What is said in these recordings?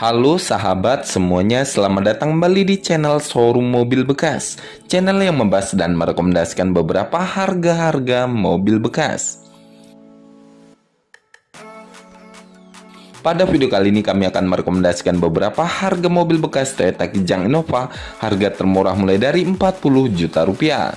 Halo sahabat semuanya, selamat datang kembali di channel Showroom Mobil Bekas. Channel yang membahas dan merekomendasikan beberapa harga-harga mobil bekas. Pada video kali ini kami akan merekomendasikan beberapa harga mobil bekas Toyota Kijang Innova Harga termurah mulai dari 40 juta rupiah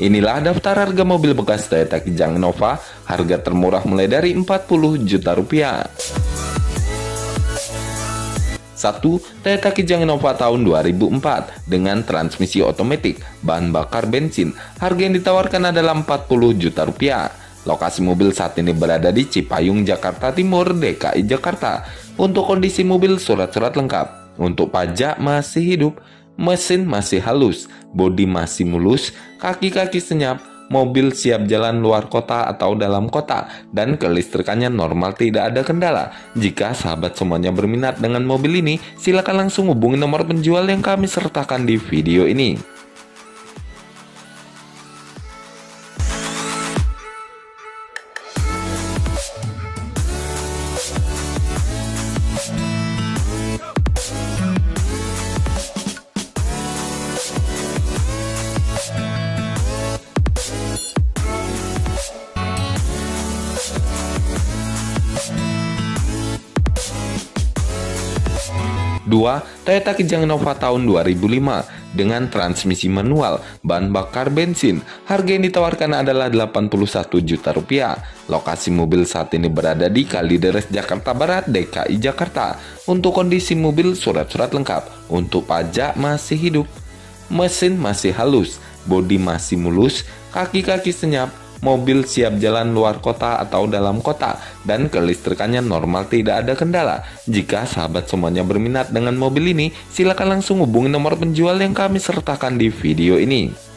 Inilah daftar harga mobil bekas Toyota Kijang Nova, harga termurah mulai dari 40 juta rupiah. 1. Toyota Kijang Innova tahun 2004 dengan transmisi otomatis, bahan bakar bensin. Harga yang ditawarkan adalah 40 juta rupiah. Lokasi mobil saat ini berada di Cipayung, Jakarta Timur, DKI Jakarta. Untuk kondisi mobil surat-surat lengkap. Untuk pajak masih hidup mesin masih halus, bodi masih mulus, kaki-kaki senyap, mobil siap jalan luar kota atau dalam kota, dan kelistrikannya normal tidak ada kendala. Jika sahabat semuanya berminat dengan mobil ini, silakan langsung hubungi nomor penjual yang kami sertakan di video ini. 2. Toyota Kijang Innova tahun 2005 dengan transmisi manual, bahan bakar bensin. Harga yang ditawarkan adalah 81 juta rupiah. Lokasi mobil saat ini berada di Kalideres, Jakarta Barat, DKI Jakarta. Untuk kondisi mobil surat-surat lengkap. Untuk pajak masih hidup. Mesin masih halus, bodi masih mulus, kaki-kaki senyap, mobil siap jalan luar kota atau dalam kota, dan kelistrikannya normal tidak ada kendala. Jika sahabat semuanya berminat dengan mobil ini, silakan langsung hubungi nomor penjual yang kami sertakan di video ini.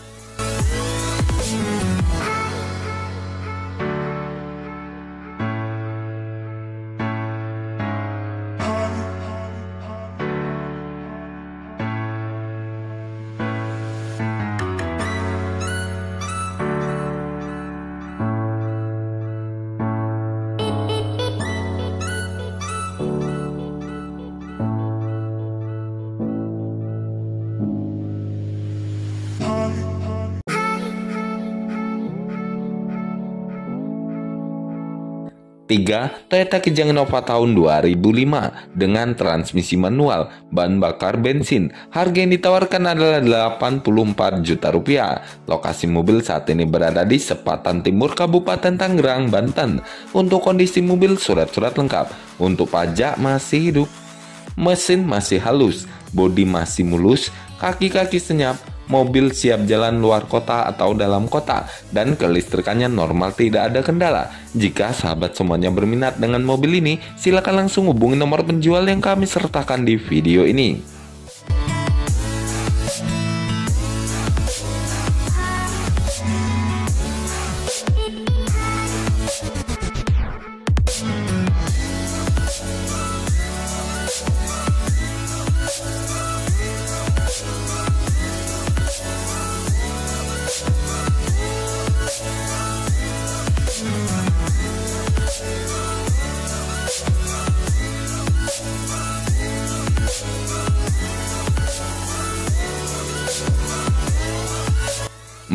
3. Toyota Kijang Innova tahun 2005 dengan transmisi manual, bahan bakar bensin. Harga yang ditawarkan adalah 84 juta rupiah. Lokasi mobil saat ini berada di Sepatan Timur Kabupaten Tangerang, Banten. Untuk kondisi mobil surat-surat lengkap. Untuk pajak masih hidup. Mesin masih halus, bodi masih mulus, kaki-kaki senyap, mobil siap jalan luar kota atau dalam kota, dan kelistrikannya normal tidak ada kendala. Jika sahabat semuanya berminat dengan mobil ini, silakan langsung hubungi nomor penjual yang kami sertakan di video ini.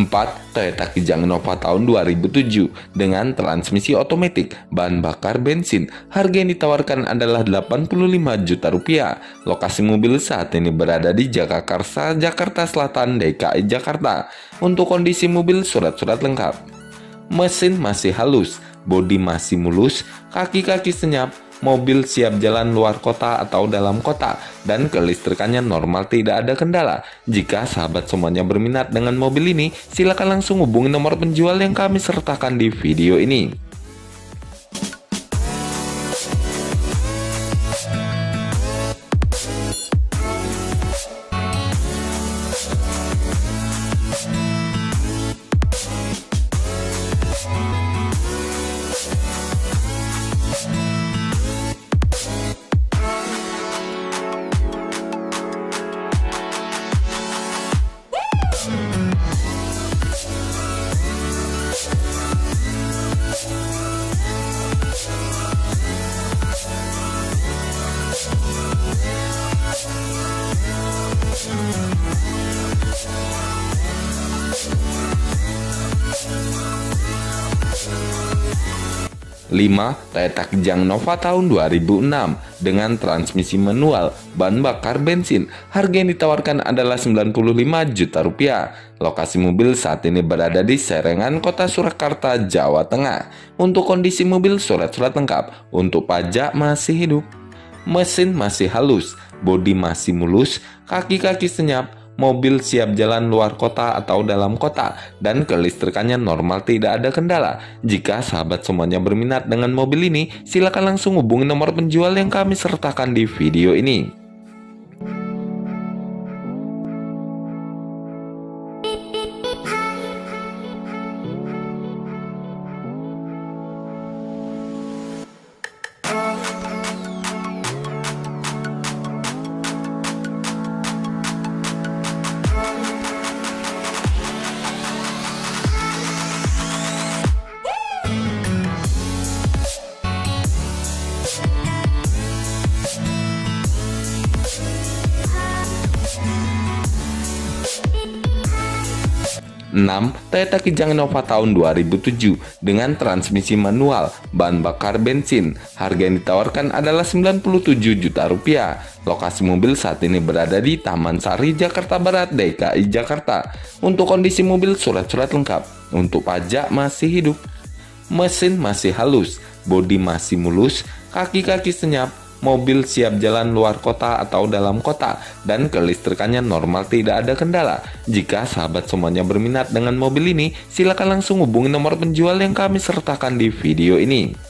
4. Toyota Kijang Innova tahun 2007 dengan transmisi otomatis, bahan bakar bensin. Harga yang ditawarkan adalah 85 juta rupiah. Lokasi mobil saat ini berada di Jagakarsa, Jakarta Selatan, DKI Jakarta. Untuk kondisi mobil surat-surat lengkap. Mesin masih halus, bodi masih mulus, kaki-kaki senyap, mobil siap jalan luar kota atau dalam kota, dan kelistrikannya normal tidak ada kendala. Jika sahabat semuanya berminat dengan mobil ini, silakan langsung hubungi nomor penjual yang kami sertakan di video ini. 5. Toyota Kijang Nova tahun 2006 dengan transmisi manual, bahan bakar bensin. Harga yang ditawarkan adalah 95 juta rupiah. Lokasi mobil saat ini berada di Serengan, Kota Surakarta, Jawa Tengah. Untuk kondisi mobil surat-surat lengkap, untuk pajak masih hidup. Mesin masih halus, bodi masih mulus, kaki-kaki senyap, mobil siap jalan luar kota atau dalam kota, dan kelistrikannya normal tidak ada kendala. Jika sahabat semuanya berminat dengan mobil ini, silakan langsung hubungi nomor penjual yang kami sertakan di video ini. Toyota Kijang Innova tahun 2007 dengan transmisi manual, bahan bakar bensin. Harga yang ditawarkan adalah 97 juta rupiah. Lokasi mobil saat ini berada di Taman Sari, Jakarta Barat, DKI Jakarta. Untuk kondisi mobil surat-surat lengkap. Untuk pajak masih hidup. Mesin masih halus, bodi masih mulus, kaki-kaki senyap, mobil siap jalan luar kota atau dalam kota, dan kelistrikannya normal tidak ada kendala. Jika sahabat semuanya berminat dengan mobil ini, silakan langsung hubungi nomor penjual yang kami sertakan di video ini.